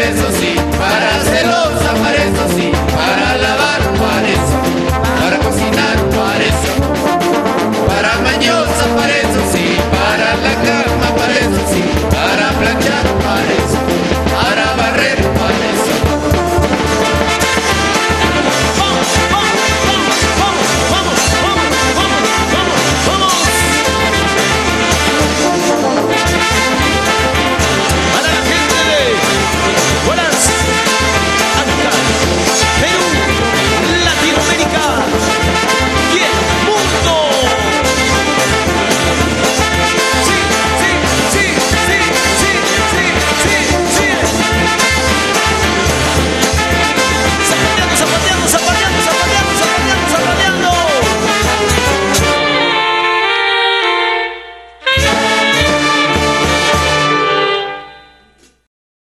eso sí.